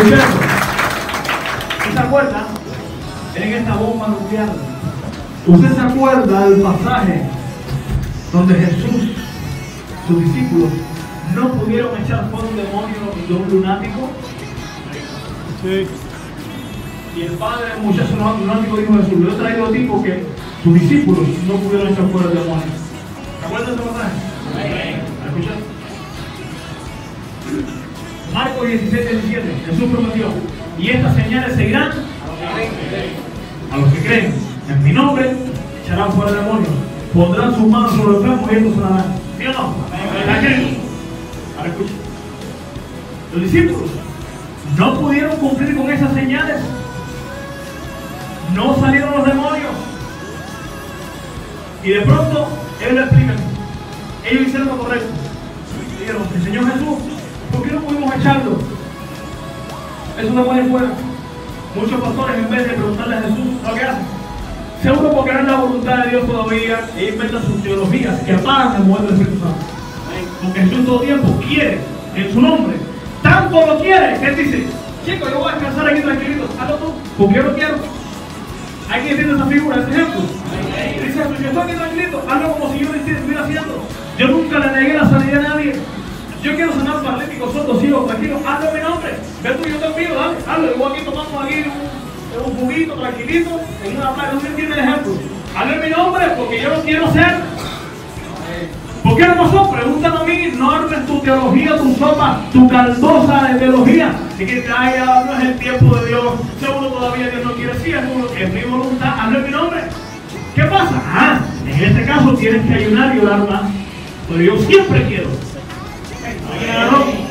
¿Usted se acuerda? En esta bomba nuclear. ¿Usted se acuerda del pasaje donde Jesús, sus discípulos, no pudieron echar fuera un demonio de un lunático? Sí. Y el padre del muchacho lunático dijo a Jesús, yo he traído a ti porque tus discípulos no pudieron echar fuera el demonio. ¿Se acuerdan de ese pasaje? ¿Escuchan? Marcos 16, 17, Jesús prometió, y estas señales seguirán a los que creen. En mi nombre echarán fuera demonios, pondrán sus manos sobre los enfermos y estos sanarán. ¿Sí o no? ¿Está aquí? Ahora escucha. Los discípulos no pudieron cumplir con esas señales. No salieron los demonios. Y de pronto, ellos le explican. Ellos hicieron lo correcto. Dijeron, el Señor Jesús, ¿por qué no pudimos echarlo? Eso no puede fuera. Muchos pastores, en vez de preguntarle a Jesús, ¿lo que hacen? Seguro porque no es la voluntad de Dios todavía, e inventan sus teologías que apagan el mover del Espíritu Santo. Porque Jesús todo tiempo quiere, en su nombre, tanto lo quiere, que él dice, chico, yo voy a descansar aquí tranquilito, hazlo tú, porque yo lo quiero. Hay quien entiende esa figura, ese ejemplo. Dice, yo estoy aquí tranquilito, hazlo como si yo lo estuviera haciendo. Yo nunca le negué la sanidad a nadie. Yo quiero sanar paralíticos, sordos, ciegos, tranquilos, hazlo en mi nombre. Ve tú, yo te envío, dale, hazlo. Voy aquí tomando aquí un, un juguito tranquilito, en una playa, no se entiende el ejemplo. Hazlo mi nombre porque yo lo quiero ser. ¿Por qué no pasó? Pregúntame a mí, no armes tu teología, tu sopa, tu caldosa de teología. Y que ay, ya no es el tiempo de Dios, seguro todavía Dios no quiere, sí, es mi voluntad, hazlo en mi nombre. ¿Qué pasa? Ah, en este caso tienes que ayunar y orar más. Pero yo siempre quiero now.